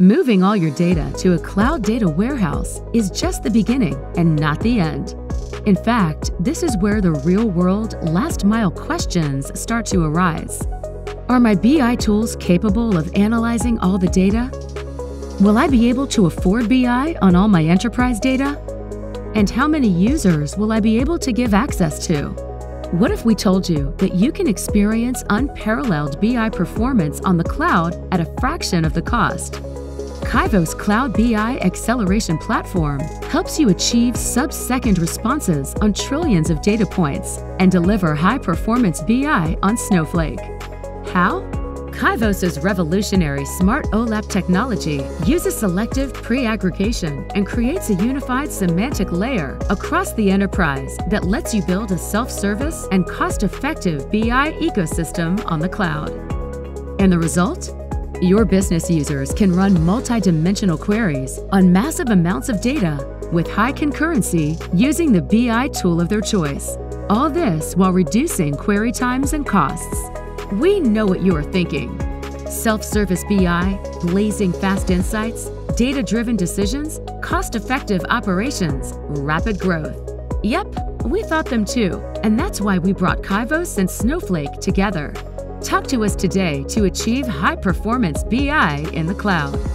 Moving all your data to a cloud data warehouse is just the beginning and not the end. In fact, this is where the real world, last mile questions start to arise. Are my BI tools capable of analyzing all the data? Will I be able to afford BI on all my enterprise data? And how many users will I be able to give access to? What if we told you that you can experience unparalleled BI performance on the cloud at a fraction of the cost? Kyvos' Cloud BI Acceleration Platform helps you achieve sub-second responses on trillions of data points and deliver high-performance BI on Snowflake. How? Kyvos' revolutionary Smart OLAP technology uses selective pre-aggregation and creates a unified semantic layer across the enterprise that lets you build a self-service and cost-effective BI ecosystem on the cloud. And the result? Your business users can run multi-dimensional queries on massive amounts of data with high concurrency using the BI tool of their choice. All this while reducing query times and costs. We know what you are thinking. Self-service BI, blazing fast insights, data-driven decisions, cost-effective operations, rapid growth. Yep, we thought them too, and that's why we brought Kyvos and Snowflake together. Talk to us today to achieve high performance BI in the cloud.